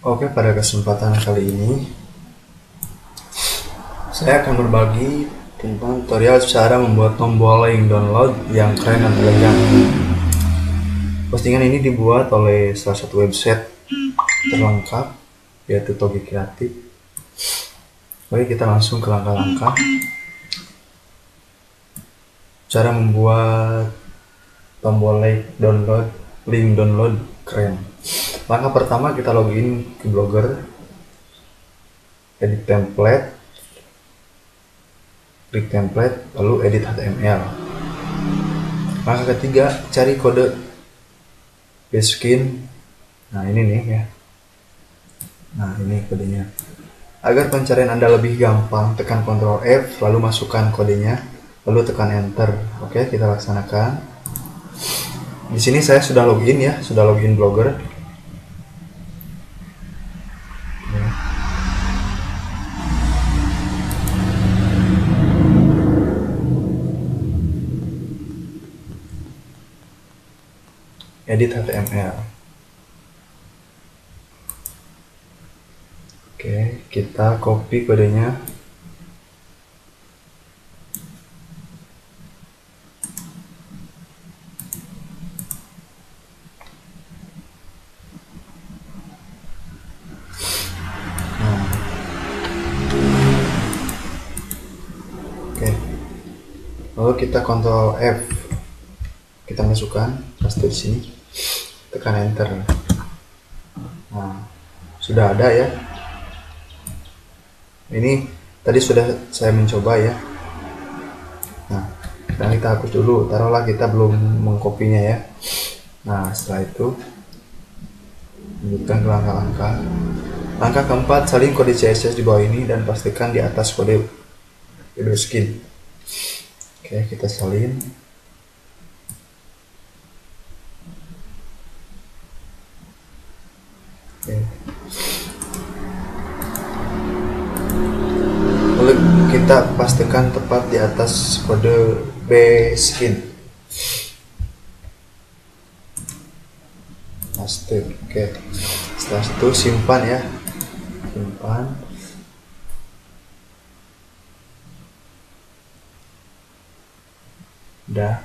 Oke, pada kesempatan kali ini saya akan berbagi tentang tutorial cara membuat tombol link download yang keren dan elegan. Postingan ini dibuat oleh salah satu website terlengkap yaitu Togi Kreatif. Oke, kita langsung ke langkah-langkah cara membuat tombol link download link download keren. Langkah pertama kita login ke Blogger, edit template, klik template, lalu edit HTML. Langkah ketiga cari kode basecamp. Nah ini nih ya. Nah ini kodenya. Agar pencarian Anda lebih gampang, tekan Ctrl F, lalu masukkan kodenya, lalu tekan Enter. Oke, kita laksanakan. Di sini saya sudah login ya, sudah login Blogger. Edit HTML. Oke, kita copy kodenya. Oke. Lalu kita Ctrl F. Kita masukkan paste di sini. Tekan enter. Nah, sudah ada ya. Ini tadi sudah saya mencoba ya. Nah, sekarang kita hapus dulu. Taruhlah kita belum mengkopinya ya. Nah, setelah itu lanjutkan ke langkah-langkah. Langkah keempat, salin kode CSS di bawah ini dan pastikan di atas kode video skin. Oke, kita salin. Lalu kita pastikan tepat di atas kode B skin. Paste. Oke. Setelah itu simpan ya. Simpan. Udah.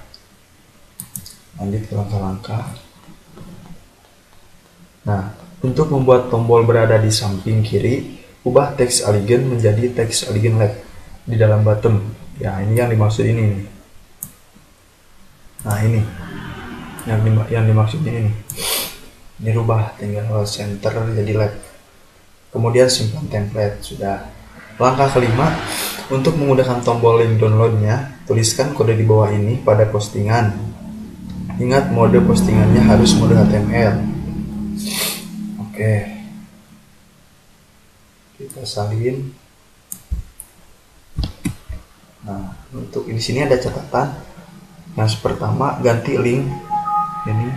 Lanjut ke langkah-langkah. Untuk membuat tombol berada di samping kiri, ubah teks elegant menjadi teks elegant left di dalam bottom. Ya, ini yang dimaksud ini nih. Nah, ini. Yang yang dimaksudnya ini. Ini rubah tinggal center jadi left. Kemudian simpan template sudah. Langkah kelima, untuk menggunakan tombol link downloadnya, tuliskan kode di bawah ini pada postingan. Ingat mode postingannya harus mode HTML. Oke. Kita salin. Nah, untuk di sini ada catatan. Yang pertama ganti link ini.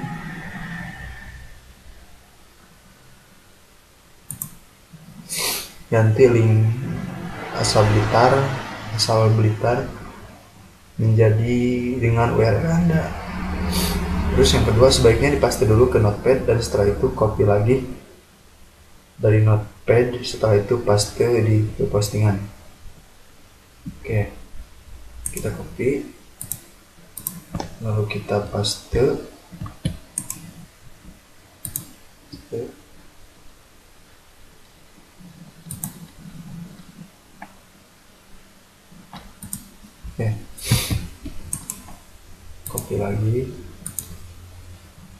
Ganti link asal Blitar, asal Blitar menjadi dengan URL Anda. Terus yang kedua sebaiknya dipaste dulu ke notepad dan setelah itu copy lagi dari notepad setelah itu paste di postingan. Oke kita copy. Lalu kita paste. Oke. Copy lagi.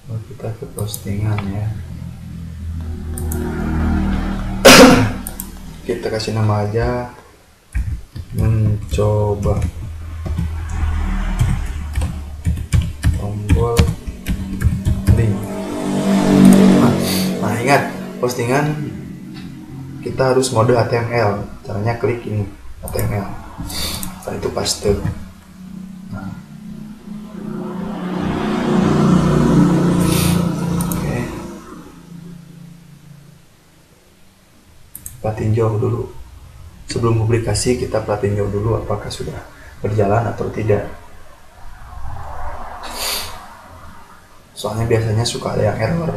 Lalu kita ke postingan ya kita kasih nama aja. Mencoba. Tombol link nah, nah ingat postingan kita harus mode HTML caranya klik ini HTML setelah itu paste jauh dulu. Sebelum publikasi kita pelatih jauh dulu apakah sudah berjalan atau tidak. Soalnya biasanya suka ada yang error.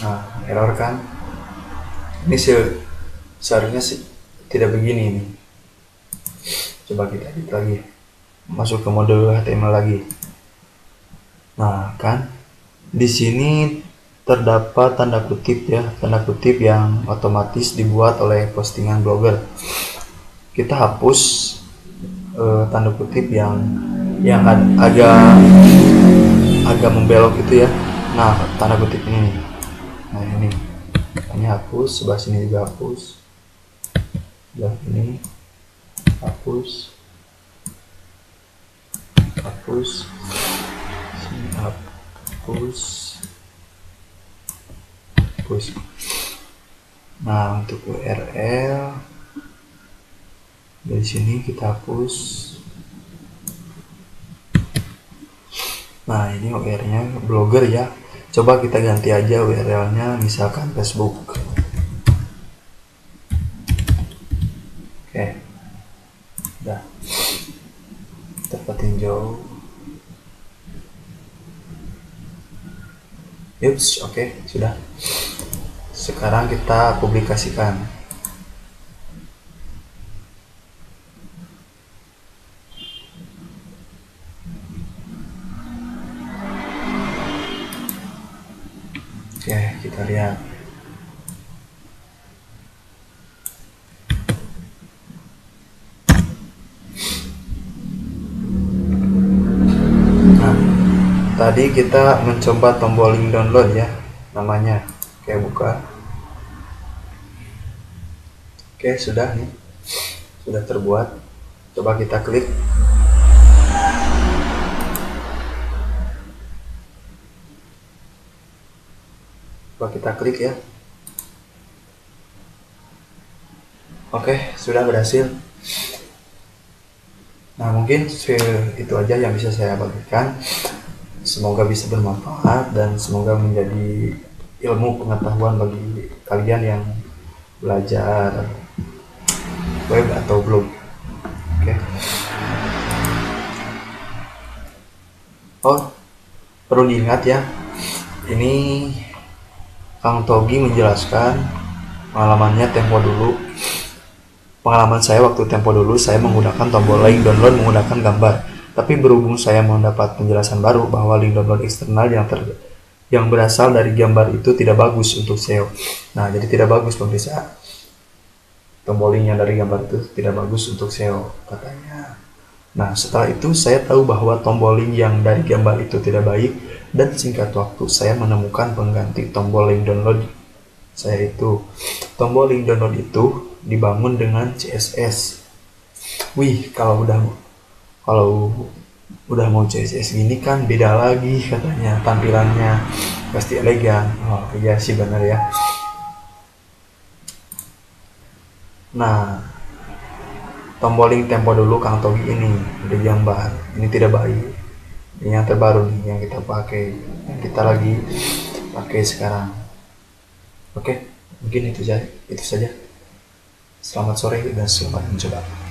Nah, error kan. Ini se seharusnya sih tidak begini ini Coba kita edit lagi masuk ke mode HTML lagi. Nah kan? Di sini terdapat tanda kutip ya tanda kutip yang otomatis dibuat oleh postingan blogger. Kita hapus uh, tanda kutip yang yang agak agak membelok itu ya. Nah tanda kutip ini nah ini. Ini hapus sebelah sini juga hapus. Sebelah ini hapus hapus. Sini hapus. Hapus. Nah untuk URL dari sini kita hapus. Nah ini URL nya blogger ya. Coba kita ganti aja URL nya misalkan Facebook oke udah tempat tinjau Yups, oke, okay, sudah. Sekarang kita publikasikan. Oke, kita lihat. Nah, tadi kita mencoba tombol link download ya, namanya. Oke, buka. Oke, sudah nih. Sudah terbuat. Coba kita klik. coba kita klik ya oke sudah berhasil nah mungkin itu aja yang bisa saya bagikan. Semoga bisa bermanfaat dan semoga menjadi ilmu pengetahuan bagi kalian yang belajar web atau blog. Oke. Oh perlu diingat ya ini Kang Togi menjelaskan pengalamannya tempo dulu. Pengalaman saya waktu tempo dulu saya menggunakan tombol link download menggunakan gambar. Tapi berhubung saya mendapat penjelasan baru bahwa link download eksternal yang ter yang berasal dari gambar itu tidak bagus untuk SEO. Nah, jadi tidak bagus pemirsa. Tombol link yang dari gambar itu tidak bagus untuk SEO katanya. Nah, setelah itu saya tahu bahwa tombol link yang dari gambar itu tidak baik dan singkat waktu saya menemukan pengganti tombol link download saya itu tombol link download itu dibangun dengan CSS wih kalau udah kalau udah mau CSS gini kan beda lagi katanya tampilannya. Pasti elegan. Oh iya sih benar ya. Nah tombol link tempo dulu Kang Togi ini udah gambar. Ini tidak baik. Ini yang terbaru nih yang kita pakai yang kita lagi pakai sekarang. Oke mungkin itu saja itu saja selamat sore dan selamat mencoba